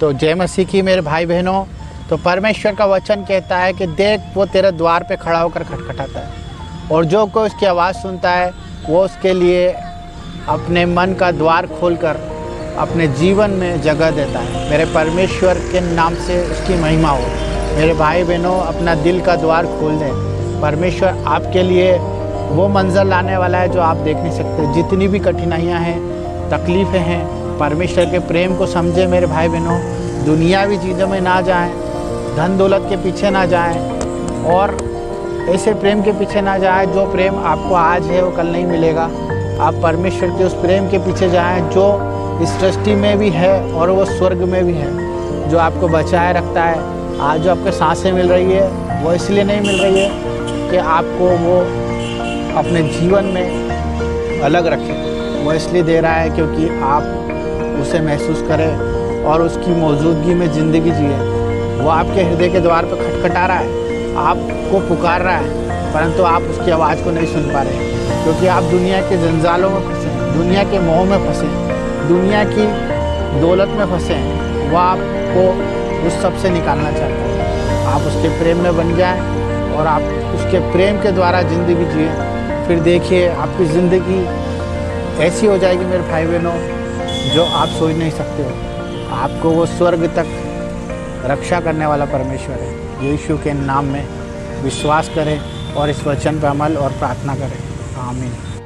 तो जय मसीह की मेरे भाई बहनों तो परमेश्वर का वचन कहता है कि देख, वो तेरे द्वार पे खड़ा होकर खटखटाता है। और जो कोई उसकी आवाज़ सुनता है, वो उसके लिए अपने मन का द्वार खोलकर अपने जीवन में जगह देता है। मेरे परमेश्वर के नाम से उसकी महिमा हो। मेरे भाई बहनों अपना दिल का द्वार खोल दें। परमेश्वर आपके लिए वो मंज़र लाने वाला है जो आप देख नहीं सकते। जितनी भी कठिनाइयाँ हैं, तकलीफ़ें हैं परमेश्वर के प्रेम को समझे मेरे भाई बहनों, दुनियावी चीज़ों में ना जाएँ, धन दौलत के पीछे ना जाएँ, और ऐसे प्रेम के पीछे ना जाएँ, जो प्रेम आपको आज है, वो कल नहीं मिलेगा। आप परमेश्वर के उस प्रेम के पीछे जाएँ, जो इस सृष्टि में भी है और वो स्वर्ग में भी है, जो आपको बचाए, रखता है। आज जो आपके साँसें मिल रही है, वो इसलिए नहीं मिल रही है कि आपको वो अपने जीवन में अलग रखें। वो इसलिए दे रहा है क्योंकि आप उसे महसूस करें और उसकी मौजूदगी में ज़िंदगी जिए। वो आपके हृदय के द्वार पर खटखटा रहा है, आपको पुकार रहा है, परंतु आप उसकी आवाज़ को नहीं सुन पा रहे क्योंकि आप दुनिया के जंजालों में फंसे दुनिया के मोह में फंसे दुनिया की दौलत में फंसे हैं। वो आपको उस सबसे निकालना चाहता है। आप उसके प्रेम में बन जाए और आप उसके प्रेम के द्वारा ज़िंदगी जिए। फिर देखिए, आपकी ज़िंदगी ऐसी हो जाएगी, मेरे भाई बहनों जो आप सोच नहीं सकते हो। आपको वो स्वर्ग तक रक्षा करने वाला परमेश्वर है। यीशु के नाम में विश्वास करें और इस वचन पर अमल और प्रार्थना करें। आमीन।